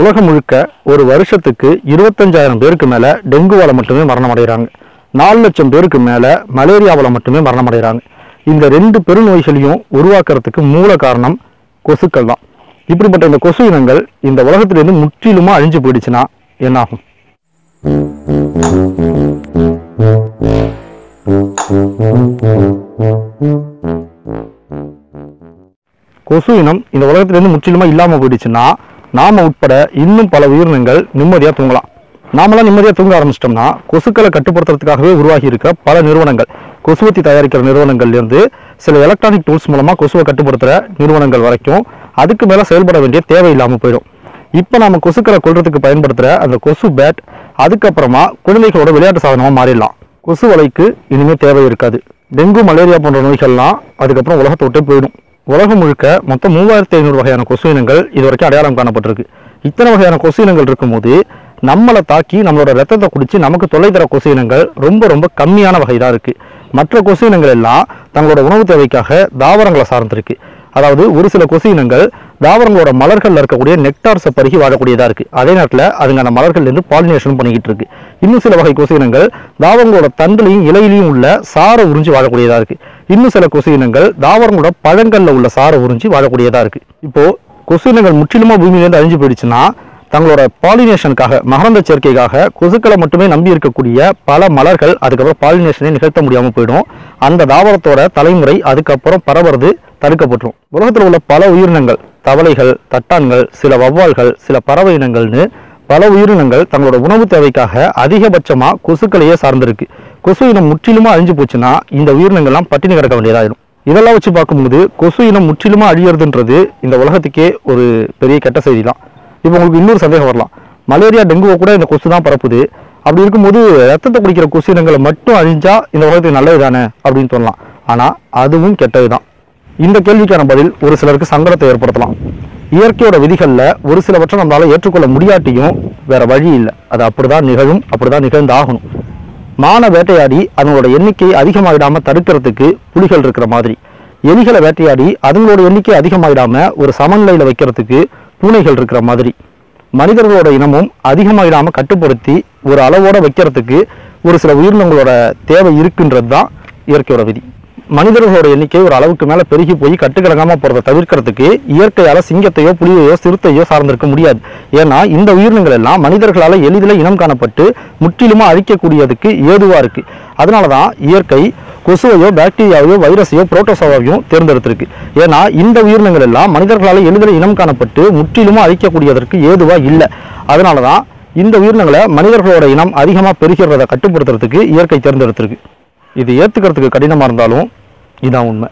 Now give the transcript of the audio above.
உலகம் முழுக்க ஒரு வருஷத்துக்கு இருபத்தஞ்சாயிரம் பேருக்கு மேலே டெங்குவால் மட்டுமே மரணம் அடைகிறாங்க. நாலு லட்சம் பேருக்கு மேலே மலேரியாவில் மட்டுமே மரணம் அடைகிறாங்க. இந்த ரெண்டு பெருநோய்களையும் உருவாக்குறதுக்கு மூல காரணம் கொசுக்கள் தான். இப்படிப்பட்ட இந்த கொசு இனங்கள் இந்த உலகத்திலிருந்து முற்றிலுமா அழிஞ்சு போயிடுச்சுன்னா என்னாகும்? கொசு இனம் இந்த உலகத்திலிருந்து முற்றிலுமா இல்லாமல் போயிடுச்சுன்னா நாம உட்பட இன்னும் பல உயிரினங்கள் நிம்மதியாக தூங்கலாம். நாமெல்லாம் நிம்மதியாக தூங்க ஆரம்பிச்சிட்டோம்னா கொசுக்களை கட்டுப்படுத்துறதுக்காகவே உருவாகி இருக்க பல நிறுவனங்கள். கொசுவத்தி தயாரிக்கிற நிறுவனங்கள்லேருந்து சில எலக்ட்ரானிக் டூல்ஸ் மூலமாக கொசுவை கட்டுப்படுத்துகிற நிறுவனங்கள் வரைக்கும் அதுக்கு மேலே செயல்பட வேண்டிய தேவை இல்லாமல் போயிடும். இப்போ நாம கொசுக்களை கொள்றதுக்கு பயன்படுத்துகிற அந்த கொசு பேட் அதுக்கப்புறமா குழந்தைகளோட விளையாட்டு சாதனமாக மாறிடலாம். கொசு வலைக்கு இனிமே தேவை இருக்காது. டெங்கு மலேரியா போன்ற நோய்கள்லாம் அதுக்கப்புறம் உலகத்தை விட்டே போயிடும். உலகம் முழுக்க மொத்தம் மூவாயிரத்தி ஐநூறு வகையான கொசு இனங்கள் இது வரைக்கும் அடையாளம் காணப்பட்டிருக்கு. இத்தனை வகையான கொசு இனங்கள் இருக்கும்போது நம்மளை தாக்கி நம்மளோட ரத்தத்தை குடித்து நமக்கு தொல்லை தர கொசு இனங்கள் ரொம்ப ரொம்ப கம்மியான வகை தான் இருக்குது மற்ற கொசு இனங்கள் எல்லாம் தங்களோட உணவு தேவைக்காக தாவரங்களை சார்ந்திருக்கு. அதாவது ஒரு சில கொசு இனங்கள் தாவரங்களோட மலர்களில் இருக்கக்கூடிய நெக்டார்ஸை பருகி வாழக்கூடியதாக இருக்குது அதே நேரத்தில் அதுங்க அந்த மலர்கள்லேருந்து பாலினேஷன் பண்ணிக்கிட்டு இருக்கு. இன்னும் சில வகை கொசு இனங்கள் தாவரங்களோட தண்டுலையும் இலையிலையும் உள்ள சாரை உறிஞ்சி வாழக்கூடியதாக இருக்குது இன்னும் சில கொசு இனங்கள் தாவரங்களோட பழங்களில் உள்ள சாரை உறிஞ்சி வாழக்கூடியதாக இருக்குது இப்போது கொசு இனங்கள் முற்றிலுமா பூமியிலேருந்து அழிஞ்சு போயிடுச்சுன்னா தங்களோட பாலினேஷனுக்காக மகரந்த சேர்க்கைக்காக கொசுக்களை மட்டுமே நம்பி இருக்கக்கூடிய பல மலர்கள் அதுக்கப்புறம் பாலினேஷனை நிகழ்த்த முடியாமல் போயிடும். அந்த தாவரத்தோட தலைமுறை அதுக்கப்புறம் பரவுறது தடுக்கப்பட்டுரும். உலகத்தில் உள்ள பல உயிரினங்கள் தவளைகள் தட்டான்கள் சில வவ்வால்கள் சில பறவை இனங்கள்னு பல உயிரினங்கள் தங்களோட உணவு தேவைக்காக அதிகபட்சமாக கொசுக்களையே சார்ந்திருக்கு. கொசு இனம் முற்றிலுமா அழிஞ்சு போச்சுன்னா இந்த உயிரினங்கள்லாம் பட்டினி கிடக்க வேண்டியதாயிடும் இதெல்லாம் வச்சு பார்க்கும்போது கொசு இனம் முற்றிலுமா அழியறதுன்றது இந்த உலகத்துக்கே ஒரு பெரிய கெட்ட செய்தி தான் இப்போ உங்களுக்கு இன்னொரு சந்தேகம் வரலாம். மலேரியா டெங்குவை கூட இந்த கொசு தான் பரப்புது. அப்படி இருக்கும்போது ரத்தத்தை குடிக்கிற கொசு இனங்களை மட்டும் அழிஞ்சா இந்த உலகத்துக்கு நல்லது தானே அப்படின்னு சொல்லலாம் ஆனால் அதுவும் கெட்டது தான் இந்த கேள்விக்கான பதில் ஒரு சிலருக்கு சங்கடத்தை ஏற்படுத்தலாம். இயற்கையோட விதிகளில் ஒரு சிலவற்றை நம்மளால் ஏற்றுக்கொள்ள முடியாட்டியும் வேற வழி இல்லை. அது அப்படிதான் நிகழும் அப்படிதான் நிகழ்ந்து ஆகணும் மான வேட்டையாடி அதனோட எண்ணிக்கை அதிகமாகிடாம தடுக்கிறதுக்கு புலிகள் இருக்கிற மாதிரி. எலிகளை வேட்டையாடி அதுங்களோட எண்ணிக்கை அதிகமாகிடாம ஒரு சமநிலையில வைக்கிறதுக்கு பூனைகள் இருக்கிற மாதிரி. மனிதர்களோட இனமும் அதிகமாகிடாம கட்டுப்படுத்தி ஒரு அளவோட வைக்கிறதுக்கு ஒரு சில உயிரினங்களோட தேவை இருக்குன்றது தான் இயற்கையோட விதி. மனிதர்களோட எண்ணிக்கை ஒரு அளவுக்கு மேல பெருகி போய் கட்டுக்கிடங்காம போறதை தவிர்க்கிறதுக்கு இயற்கையால சிங்கத்தையோ புலியையோ சிறுத்தையோ சார்ந்திருக்க முடியாது. ஏன்னா இந்த உயிரினங்கள் எல்லாம் மனிதர்களால எளிதில் இனம் காணப்பட்டு முற்றிலுமா அழிக்கக்கூடியதுக்கு ஏதுவா இருக்கு. அதனாலதான் இயற்கை கொசுவையோ பாக்டீரியாவையோ வைரஸையோ புரோட்டோசோவாவையும் தேர்ந்தெடுத்திருக்கு. ஏன்னா இந்த உயிரினங்கள் எல்லாம் மனிதர்களால எளிதில் இனம் காணப்பட்டு முற்றிலுமா அழிக்கக்கூடியதற்கு ஏதுவா இல்லை. அதனாலதான் இந்த உயிரினங்களை மனிதர்களோட இனம் அதிகமாக பெருகிறத கட்டுப்படுத்துறதுக்கு இயற்கை தேர்ந்தெடுத்திருக்கு. இது ஏத்துக்கிறதுக்கு கடினமா இருந்தாலும் இதான் உண்மை.